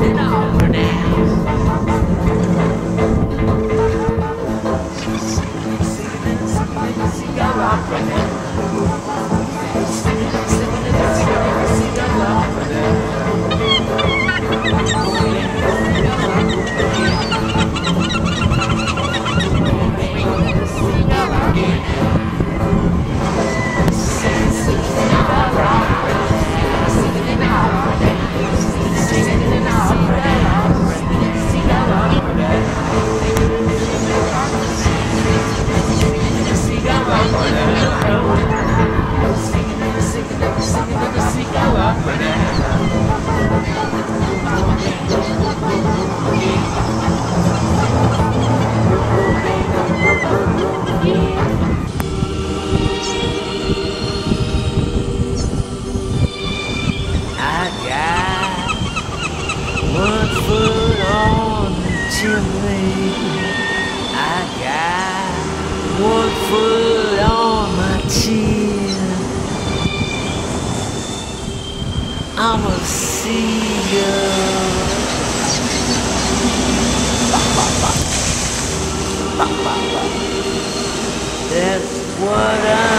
singing it I got one foot on the chimney. I got one foot on my chin. I'm a seagull. That's what doing.